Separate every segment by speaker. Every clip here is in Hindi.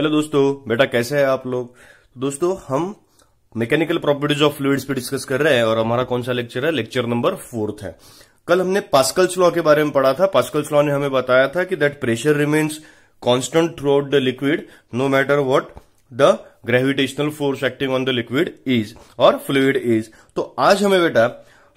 Speaker 1: हेलो दोस्तों, बेटा कैसे हैं आप लोग? दोस्तों, हम मैकेनिकल प्रॉपर्टीज़ ऑफ़ फ्लूइड्स पे डिस्कस कर रहे हैं और हमारा कौन सा लेक्चर है? लेक्चर नंबर फोर्थ है। कल हमने पास्कल्स लॉ के बारे में पढ़ा था। पास्कल्स लॉ ने हमें बताया था कि that pressure remains constant throughout the liquid no matter what the gravitational force acting on the liquid is और फ्लूइड इज़ तो आज हमें बेटा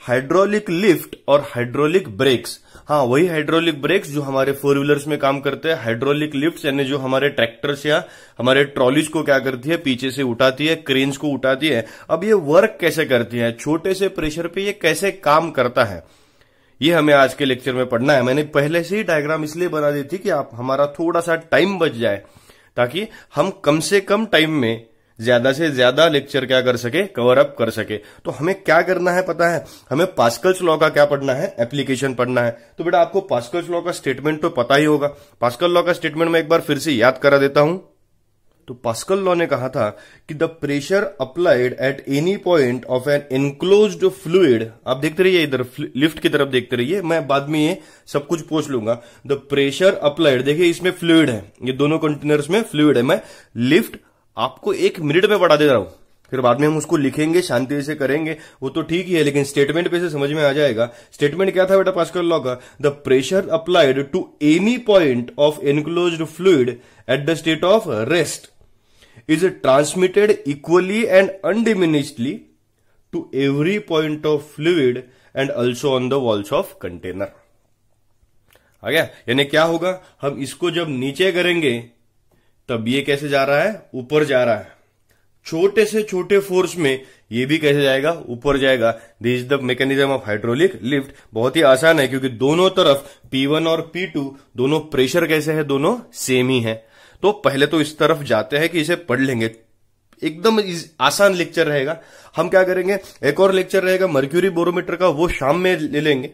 Speaker 1: हाइड्रोलिक लिफ्ट और हाइड्रोलिक ब्रेक्स। हाँ वही हाइड्रोलिक ब्रेक्स जो हमारे फोर व्हीलर्स में काम करते हैं। हाइड्रोलिक लिफ्ट यानी जो हमारे ट्रैक्टर्स या हमारे ट्रॉलीज को क्या करती है? पीछे से उठाती है, क्रेन्स को उठाती है। अब ये वर्क कैसे करती है? छोटे से प्रेशर पे ये कैसे काम करता है? ये हमें आज के लेक्चर में पढ़ना है। मैंने पहले से ही डायग्राम इसलिए बना दी थी कि आप, हमारा थोड़ा सा टाइम बच जाए, ताकि हम कम से कम टाइम में ज़्यादा से ज़्यादा लेक्चर क्या कर सके कवर अप कर सके। तो हमें क्या करना है पता है? हमें पास्कल्स लॉ का क्या पढ़ना है? एप्लीकेशन पढ़ना है। तो बेटा आपको पास्कल्स लॉ का स्टेटमेंट तो पता ही होगा। पास्कल लॉ का स्टेटमेंट मैं एक बार फिर से याद करा देता हूँ। तो पास्कल लॉ ने कहा था कि the pressure applied at any point of an enclose fluid आप देखते रहिए इधर लिफ्ट की तरफ़ देखते रहिए, मैं बाद में ये सब कुछ पूछ लूँगा। द प्रेशर अप्लाइड देखिए इसमें फ्लूइड है, ये दोनों कंटेनर्स में फ्लूइड है। मैं लिफ्ट आपको एक मिनट में पढ़ा दे रहा हूँ। फिर बाद में हम उसको लिखेंगे, शांति से करेंगे। वो तो ठीक ही है, लेकिन स्टेटमेंट पे से समझ में आ जाएगा। स्टेटमेंट क्या था बेटा पास्कल लॉ का the pressure applied to any point of enclose fluid at the state of rest is transmitted equally and undiminishedly to every point of fluid and also on the walls of container आ गया? यानी क्या होगा? हम इसको जब नीचे करेंगे तब ये कैसे जा रहा है? ऊपर जा रहा है। छोटे से छोटे फोर्स में ये भी कैसे जाएगा? ऊपर जाएगा। This is the mechanism of hydraulic lift बहुत ही आसान है, क्योंकि दोनों तरफ़ P1 और P2 दोनों प्रेशर कैसे है? दोनों सेम ही है। तो पहले तो इस तरफ़ जाते हैं कि इसे पढ़ लेंगे। एकदम आसान लेक्चर रहेगा। हम क्या करेंगे? एक और लेक्चर रहेगा। मर्क्यूरी बोरोमीटर का वो शाम में ले लेंगे।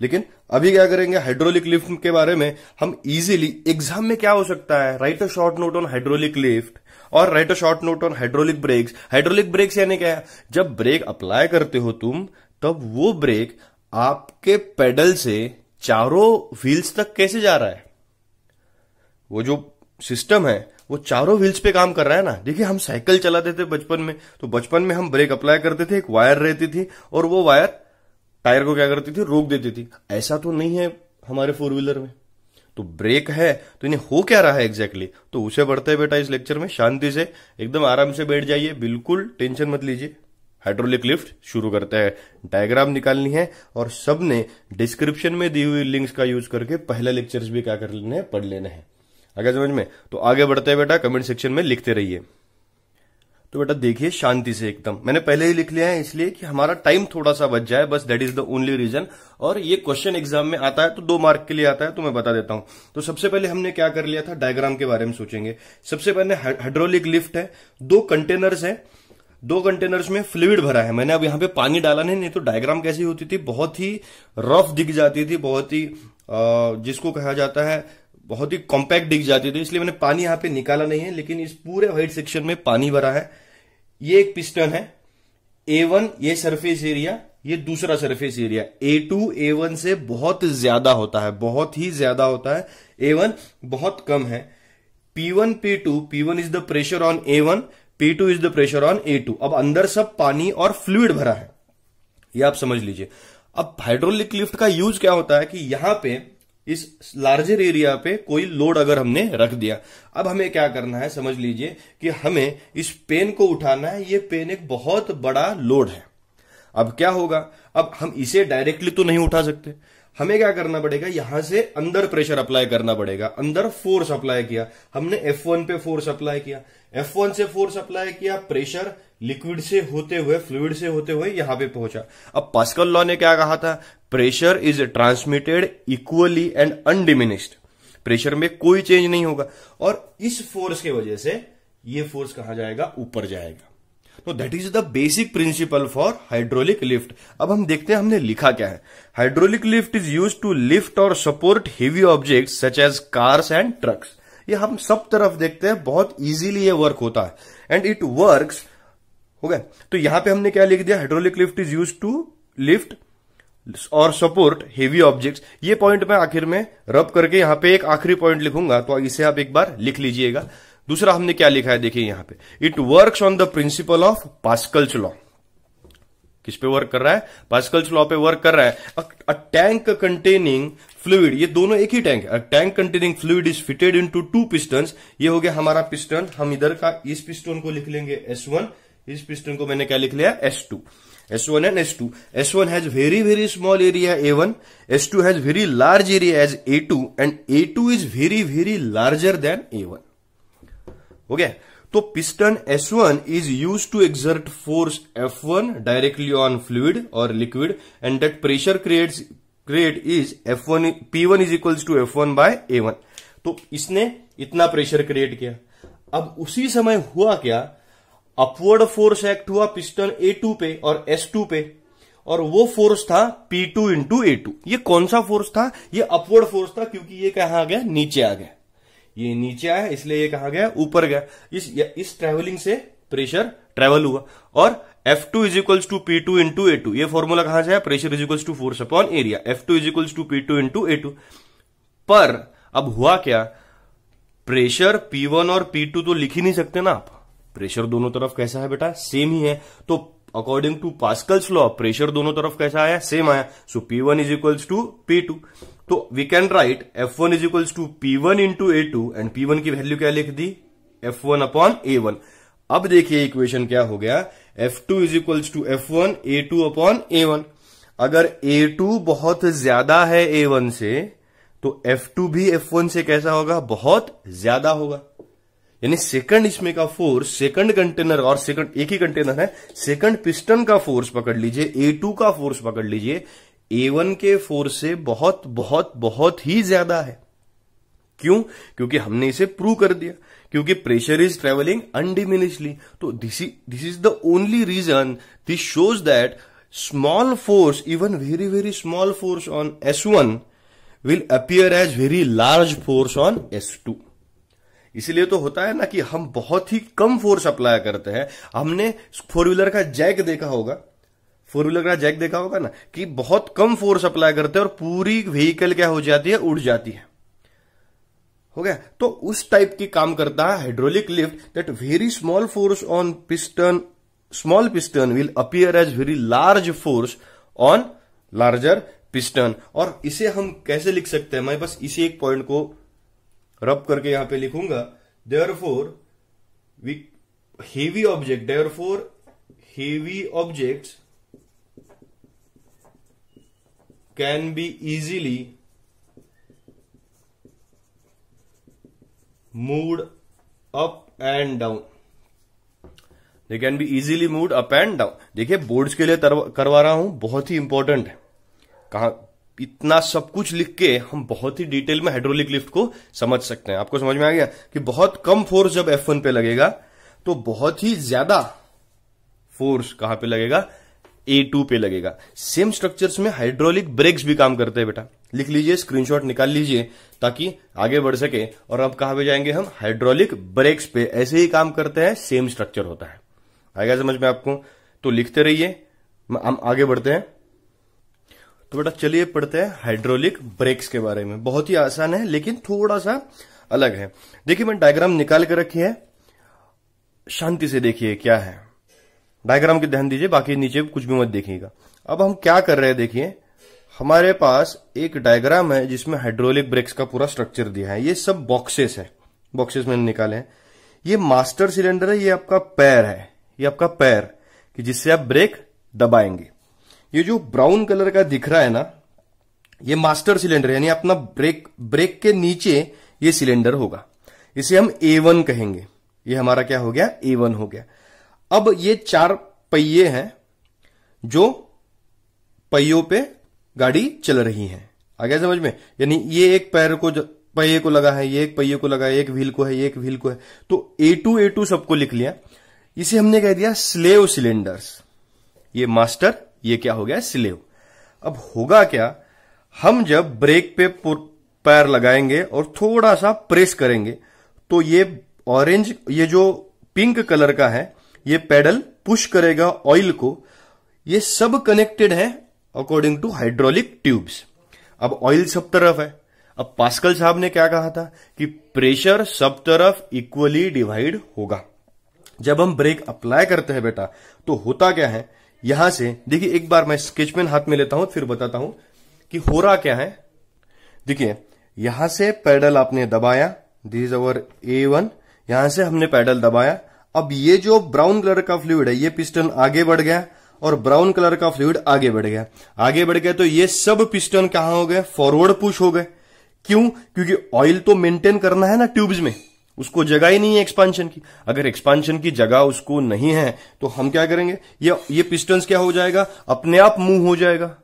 Speaker 1: लेकिन अभी क्या करेंगे? हाइड्रोलिक लिफ्ट के बारे में हम इजीली एग्ज़ाम में क्या हो सकता है? Write a short note on hydraulic lift और write a short note on hydraulic brakes hydraulic brakes यानी क्या है? जब ब्रेक अप्लाई करते हो तुम, तब वो ब्रेक आपके पेडल से चारों व्हील्स तक कैसे जा रहा है? वो जो सिस्टम है, वो चारों व्हील्स पे काम कर रहा है ना? देखिए, हम साइकिल चलाते थे बचपन में तो बचपन में हम ब्रेक अप्लाई करते थे, एक वायर रहती थी और वो वायर टायर को क्या करती थी? रोक देती थी। ऐसा तो नहीं है हमारे फोर व्हीलर में। तो ब्रेक है तो इन्हें हो क्या रहा है एग्जैक्टली exactly? तो उसे बढ़ते हैं बेटा इस लेक्चर में, शांति से, एकदम आराम से बैठ जाइए, बिल्कुल टेंशन मत लीजिए। हाइड्रोलिक लिफ्ट शुरू करते हैं। डायग्राम निकालनी है और सबने डिस्क्रिप्शन में दी हुई लिंक्स का यूज़ करके पहले लेक्चर्स भी क्या कर लेने हैं, पढ़ लेने हैं। आगे समझ में? तो आगे बढ़ते हैं बेटा कमेंट सेक्शन में लिखते रहिए। तो बेटा देखिए शांति से एकदम। मैंने पहले ही लिख लिया है इसलिए कि हमारा टाइम थोड़ा सा बच जाए, बस that is the only reason और ये क्वेश्चन एग्ज़ाम में आता है तो दो मार्क के लिए आता है तो मैं बता देता हूँ। तो सबसे पहले हमने क्या कर लिया था? डायग्राम के बारे में सोचेंगे। सबसे पहले हाइड्रोलिक लिफ्ट है। दो कंटेनर्स है। दो कंटेनर्स में फ्लूड भरा है। मैंने अब यहाँ पे पानी डाला नहीं नहीं तो डायग्राम कैसी होती थी? बहुत ही रफ दिख जाती थी, बहुत ही जिसको कहा जाता है, बहुत ही कॉम्पैक्ट दिख जाती थी। इसलिए मैंने पानी यहाँ पे निकाला नहीं है, लेकिन इस पूरे व्हाइट सेक्शन में पानी भरा है। ये एक पिस्टन है ए वन ये सरफेस एरिया ये दूसरा surface area A two A one से बहुत ज़्यादा होता है, बहुत ही ज़्यादा होता है। ए वन बहुत कम है। P one P two P one is the pressure on A one P two is the pressure on A two अब अंदर सब पानी और फ्लूड भरा है। ये आप समझ लीजिए। अब हाइड्रोलिक लिफ्ट का यूज़ क्या होता है कि यहाँ पे इस लार्जर एरिया पे कोई लोड अगर हमने रख दिया। अब हमें क्या करना है, समझ लीजिए कि हमें इस पेन को उठाना है। ये पेन एक बहुत बड़ा लोड है। अब क्या होगा? अब हम इसे डायरेक्टली तो नहीं उठा सकते। हमें क्या करना पड़ेगा? यहाँ से अंदर प्रेशर अप्लाई करना पड़ेगा। अंदर फोर्स अप्लाई किया। हमने F1 पे फोर्स अप्लाई किया। F1 से फोर्स अप्लाई किया प्रेशर लिक्विड से होते हुए फ्लूड से होते हुए यहाँ पे पहुँचा। अब पास्कल लॉ ने क्या कहा था? Pressure is transmitted equally and undiminished pressure में कोई चेंज नहीं होगा। और इस फोर्स के वजह से ये फोर्स कहा जाएगा? ऊपर जाएगा। तो that is the basic principle for hydraulic lift अब हम देखते हैं हमने लिखा क्या है। Hydraulic lift is use to lift और support heavy object such as cars and trucks ये हम सब तरफ़ देखते हैं, बहुत इजीली ये वर्क होता है। एंड इट वर्क हो गया। तो यहाँ पे हमने क्या लिख दिया? Hydraulic lift is use to lift और सपोर्ट हेवी ऑब्जेक्ट्स ये पॉइंट मैं आखिर में रब करके यहाँ पे एक आखिरी पॉइंट लिखूँगा तो इसे आप एक बार लिख लीजिएगा। दूसरा हमने क्या लिखा है, देखिए यहाँ पे। It works on the principle of Pascal's law किस पे वर्क कर रहा है? पास्कल्स लॉ पे वर्क कर रहा है। अ टैंक कंटेनिंग फ्लूइड ये दोनों एक ही टैंक है। Tank containing fluid is fitted into two piston ये हो गया हमारा पिस्टन हम इधर का इस पिस्टन को लिख लेंगे एस इस पिस्टन को मैंने क्या लिख लिया? S two S one and S two S one has very very small area A one S two has very large area as A two and A two is very very larger than A one गया तो piston S1 is used to exert force F1 directly on fluid or liquid and that pressure creates, create is F1 P1 is equals to F1 by A1 तो इसने इतना प्रेशर क्रिएट किया। अब उसी समय हुआ क्या? अपवर्ड फोर्स एक्ट हुआ पिस्टन A2 पे और S2 पे। और वो फोर्स था P2 टू इंटू ए ये कौन सा फोर्स था? ये अपवर्ड फोर्स था क्योंकि ये कहा आ गया? नीचे आ गया। ये नीचे आया, इसलिए ये कहा गया, ऊपर गया। इस इस ट्रेवलिंग से प्रेशर ट्रेवल हुआ। और F two is equals to P two into A two ये फॉर्मूला कहाँ से है pressure is equals to force upon area F two is equals to P two into A two पर अब हुआ क्या? प्रेशर पी वन और पी टू तो लिख ही नहीं सकते ना आप। प्रेशर दोनों तरफ़ कैसा है बेटा? सेम ही है। तो according to Pascal's law pressure दोनों तरफ़ कैसा आया? सेम आया। So P one is equals to P two तो we can write F one is equals to P one into A two and P one की वैल्यू क्या लिख दी? F one upon A one अब देखिए इक्वेशन क्या हो गया? F two is equals to F one A two upon A one अगर ए टू बहुत ज़्यादा है ए वन से तो एफ़ टू भी एफ़ वन से कैसा होगा? बहुत ज़्यादा होगा। यानी सेकंड इसमें का फोर्स सेकंड कंटेनर और सेकंड एक ही कंटेनर है सेकंड पिस्टन का फोर्स पकड़ लीजिए ए टू का फोर्स पकड़ लीजिए ए वन के फोर्स से बहुत बहुत बहुत ही ज़्यादा है। क्यों? क्योंकि हमने इसे प्रूव कर दिया। क्योंकि प्रेशर इज़ ट्रेवलिंग अनडिमिनिशली तो this this is the only reason this shows that small force even very very small force on S one will appear as very large force on S two इसलिए तो होता है ना कि हम बहुत ही कम फोर्स अप्लाई करते हैं। हमने फोर व्हीलर का जैक देखा होगा। फोर व्हीलर का जैक देखा होगा ना, कि बहुत कम फोर्स अप्लाई करते हैं और पूरी व्हीकल क्या हो जाती है, उड़ जाती है। हो गया? तो उस टाइप की काम करता है hydraulic lift that very small force on piston small piston will appear as very large force on larger piston और इसे हम कैसे लिख सकते हैं? मैं बस इसी एक पॉइंट को रब करके यहाँ पे लिखूँगा। Therefore we heavy object therefore heavy objects can be easily moved up and down. They can be easily moved up and down देखिए बोर्ड्स के लिए करवा रहा हूँ, बहुत ही इंपॉर्टेंट है। कहा, इतना सब कुछ लिख के हम बहुत ही डिटेल में हाइड्रोलिक लिफ्ट को समझ सकते हैं। आपको समझ में आ गया कि बहुत कम फोर्स जब एफ़ पे लगेगा तो बहुत ही ज़्यादा फोर्स कहाँ पे लगेगा? ए टू पे लगेगा। सेम स्ट्रक्चर्स में हाइड्रोलिक ब्रेक्स भी काम करते हैं बेटा। लिख लीजिए स्क्रीनशॉट निकाल लीजिए, ताकि आगे बढ़ सके। और अब कहा पे जाएँगे हम? हाइड्रोलिक ब्रेक्स पे। ऐसे ही काम करते हैं सेम स्ट्रक्चर होता है। आएगा समझ में आपको? तो लिखते रहिए। हम आगे बढ़ते हैं। तो बेटा चलिए पढ़ते हैं हाइड्रोलिक ब्रेक्स के बारे में। बहुत ही आसान है, लेकिन थोड़ा सा अलग है। देखिए मैं डायग्राम निकाल कर रखी है। शांति से देखिए क्या है। डायग्राम के ध्यान दीजिए, बाकी नीचे कुछ भी मत देखिएगा। अब हम क्या कर रहे हैं, देखिए, हमारे पास एक डायग्राम है जिसमें हाइड्रोलिक ब्रेक्स का पूरा स्ट्रक्चर दिया है। ये सब बॉक्सेस है। बॉक्सेस मैंने निकाले हैं। ये मास्टर सिलेंडर है, ये आपका पैर है। ये आपका पैर कि जिससे आप ब्रेक दबाएँगे। ये जो ब्राउन कलर का दिख रहा है ना, ये मास्टर सिलेंडर, यानी अपना ब्रेक ब्रेक के नीचे ये सिलेंडर होगा। इसे हम ए कहेंगे। ये हमारा क्या हो गया? ए हो गया। अब ये चार पहिए हैं जो पहियों पे गाड़ी चल रही है। आगे समझ में? यानी ये एक पैर को पहिए को लगा है, ये एक पहिए को लगा है, एक व्हील को है एक व्हील को है। तो ए टू ए टू सबको लिख लिया। इसे हमने कह दिया स्लेव सिलेंडर्स। ये मास्टर, ये क्या हो गया? स्लेव। अब होगा क्या? हम जब ब्रेक पे पैर लगाएँगे और थोड़ा सा प्रेस करेंगे तो ये ऑरेंज ये जो पिंक कलर का है ये पेडल पुश करेगा ऑयल को। ये सब कनेक्टेड है अकॉर्डिंग टू हाइड्रोलिक ट्यूब्स अब ऑयल सब तरफ़ है। अब पास्कल साहब ने क्या कहा था कि प्रेशर सब तरफ़ इक्वली डिवाइड होगा। जब हम ब्रेक अप्लाई करते हैं बेटा तो होता क्या है? यहाँ से, देखिए एक बार मैं स्केच पेन हाथ में लेता हूँ, फिर बताता हूँ कि हो रहा क्या है। देखिए, यहाँ से पैडल आपने दबाया this is our A one यहाँ से हमने पैडल दबाया अब ये जो ब्राउन कलर का फ्लूड है, ये पिस्टन आगे बढ़ गया और ब्राउन कलर का फ्लूड आगे बढ़ गया। आगे बढ़ गया तो ये सब पिस्टन कहाँ हो गए? फॉरवर्ड पुश हो गए। क्यों? क्योंकि ऑयल तो मेंटेन करना है ना ट्यूब्स में। उसको जगह ही नहीं है एक्सपांशन की। अगर एक्सपांशन की जगह उसको नहीं है तो हम क्या करेंगे? ये ये पिस्टन्स क्या हो जाएगा? अपने आप मूव हो जाएगा।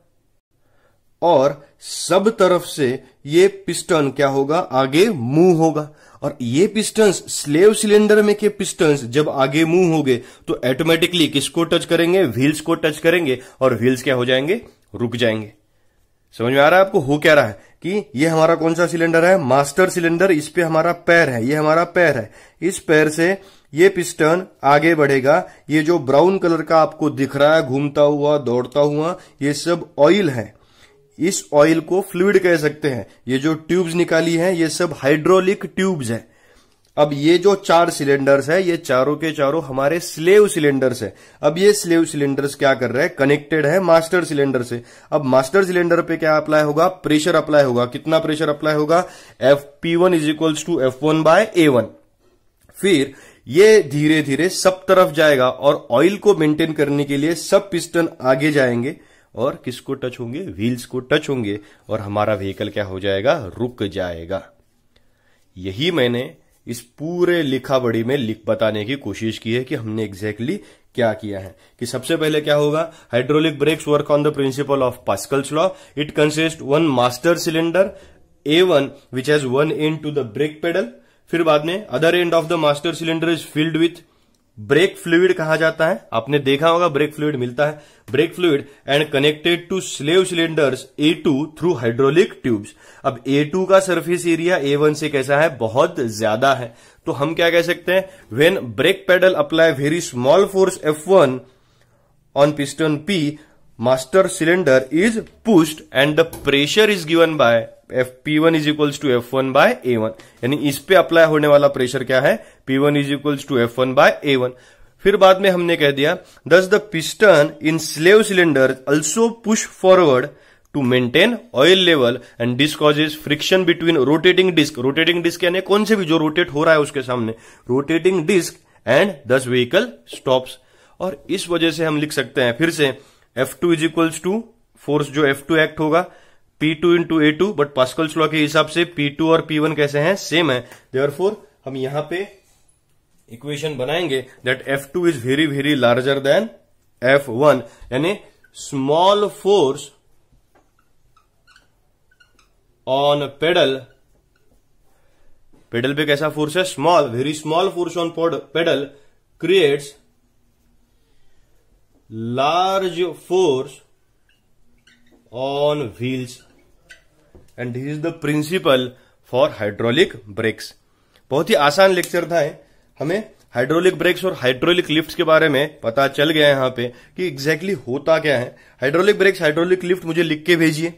Speaker 1: और सब तरफ़ से ये पिस्टन क्या होगा? आगे मूव होगा। और ये पिस्टन्स स्लेव सिलेंडर में के पिस्टन्स जब आगे मूव हो गए तो ऑटोमेटिकली किसको टच करेंगे? व्हील्स को टच करेंगे और व्हील्स क्या हो जाएँगे? रुक जाएँगे। समझ में आ रहा है आपको? हो क्या रहा है? कि ये हमारा कौन सा सिलेंडर है? मास्टर सिलेंडर इस पे हमारा पैर है, ये हमारा पैर है। इस पैर से ये पिस्टन आगे बढ़ेगा। ये जो ब्राउन कलर का आपको दिख रहा है, घूमता हुआ, दौड़ता हुआ, ये सब ऑयल है। इस ऑयल को फ्लूड कह सकते हैं। ये जो ट्यूब्स निकाली है, ये सब हाइड्रोलिक ट्यूब्स है। अब ये जो चार सिलेंडर्स है, ये चारों के चारों हमारे स्लेव सिलेंडर्स है। अब ये स्लेव सिलेंडर्स क्या कर रहे हैं? कनेक्टेड है मास्टर सिलेंडर से। अब मास्टर सिलेंडर पे क्या अप्लाई होगा? प्रेशर अप्लाई होगा। कितना प्रेशर अप्लाई होगा? F P one is equals to F one by A one फिर ये धीरे धीरे सब तरफ़ जाएगा और ऑयल को मेंटेन करने के लिए सब पिस्टन आगे जाएँगे। और किसको टच होंगे? व्हील्स को टच होंगे और हमारा व्हीकल क्या हो जाएगा? रुक जाएगा। यही मैंने इस पूरे लिखा बड़ी में लिख बताने की कोशिश की है कि हमने एग्जैक्टली exactly क्या किया है। कि सबसे पहले क्या होगा? Hydraulic brakes work on the principle of Pascal's law it consist one master cylinder A one which has one end to the brake pedal फिर बाद में other end of the master cylinder is filled with brake fluid कहा जाता है। आपने देखा होगा, ब्रेक फ्लूड मिलता है। Brake fluid and connected to slave cylinders A two through hydraulic tubes अब ए टू का सरफेस एरिया ए वन से कैसा है? बहुत ज़्यादा है। तो हम क्या कह सकते हैं? When brake pedal apply very small force F one on piston P master cylinder is pushed and the pressure is given by F P one is equals to F one by A one यानी इस पे अप्लाई होने वाला प्रेशर क्या है? P one is equals to F one by A one फिर बाद में हमने कह दिया thus the piston in slave cylinder also push forward to maintain oil level and disc causes friction between rotating disc rotating disc यानी कौन से भी जो रोटेट हो रहा है उसके सामने। Rotating disc and thus vehicle stops और इस वजह से हम लिख सकते हैं, फिर से F two is equals to force जो एफ़ टू एक्ट होगा P two into A two but Pascal's law के हिसाब से पी टू और पी वन कैसे हैं? सेम है। देयर हम यहाँ पे इक्वेशन बनाएँगे that F two is very very larger than F one यानी small force on pedal pedal पे कैसा फोर्स है? Small very small force on pedal creates large force on wheels and this is the principle for hydraulic brakes बहुत ही आसान लेक्चर था हमें हाइड्रोलिक ब्रेक्स और हाइड्रोलिक लिफ्ट के बारे में पता चल गया यहाँ पे कि एग्जैक्टली exactly होता क्या है। हाइड्रोलिक ब्रेक्स हाइड्रोलिक लिफ्ट मुझे लिख के भेजिए।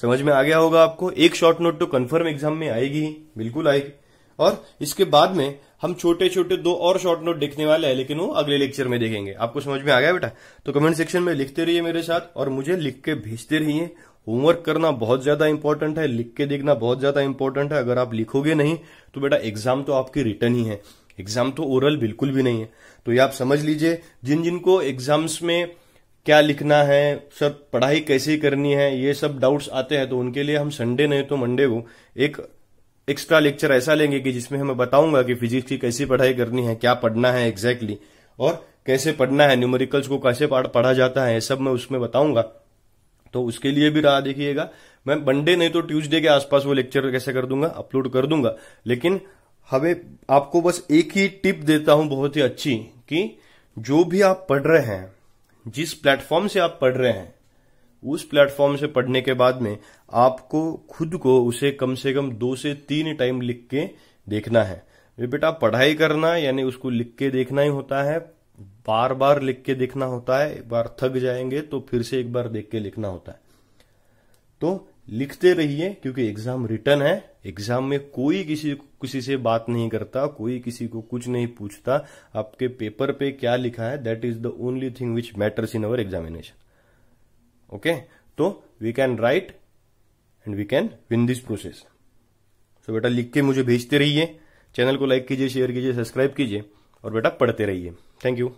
Speaker 1: समझ में आ गया होगा आपको। एक शॉर्ट नोट तो कन्फर्म एग्ज़ाम में आएगी बिल्कुल आएगी। और इसके बाद में हम छोटे छोटे दो और शॉर्ट नोट देखने वाले हैं, लेकिन वो अगले लेक्चर में देखेंगे। आपको समझ में आ गया बेटा? तो कमेंट सेक्शन में लिखते रहिए मेरे साथ और मुझे लिख के भेजते रहिए। होमवर्क करना बहुत ज़्यादा इंपॉर्टेंट है लिख के देखना बहुत ज़्यादा इंपॉर्टेंट है। अगर आप लिखोगे नहीं तो बेटा एग्ज़ाम तो आपकी रिटर्न ही है। एग्ज़ाम तो ओरल बिल्कुल भी नहीं है। तो ये आप समझ लीजिए जिन जिनको एग्ज़ाम्स में क्या लिखना है सर पढ़ाई कैसे करनी है ये सब डाउट्स आते हैं तो उनके लिए हम संडे नहीं तो मंडे को एक एक्स्ट्रा लेक्चर ऐसा लेंगे कि जिसमें हमें बताऊँगा कि फिजिक्स की कैसी पढ़ाई करनी है क्या पढ़ना है एग्जैक्टली exactly, और कैसे पढ़ना है न्यूमेरिकल्स को कैसे पढ़ा जाता है सब मैं उसमें बताऊँगा। तो उसके लिए भी राह देखिएगा। मैं मंडे नहीं तो ट्यूसडे के आसपास वो लेक्चर कैसे कर दूँगा? अपलोड कर दूँगा। लेकिन हमें आपको बस एक ही टिप देता हूँ बहुत ही अच्छी कि जो भी आप पढ़ रहे हैं, जिस प्लेटफॉर्म से आप पढ़ रहे हैं, उस प्लेटफॉर्म से पढ़ने के बाद में आपको खुद को उसे कम से कम दो से तीन टाइम लिख के देखना है। बेटा, पढ़ाई करना, यानी उसको लिख के देखना ही होता है। बार बार लिख के देखना होता है, एक बार थक जाएँगे तो फिर से एक बार देख के लिखना होता है। तो लिखते रहिए, क्योंकि एग्ज़ाम रिटर्न है एग्ज़ाम में कोई किसी किसी से बात नहीं करता, कोई किसी को कुछ नहीं पूछता, आपके पेपर पे क्या लिखा है that is the only thing which matters in our examination okay तो we can write and we can win this process so बेटा, लिख के मुझे भेजते रहिए चैनल को लाइक कीजिए शेयर कीजिए सब्सक्राइब कीजिए, और बेटा, पढ़ते रहिए। Thank you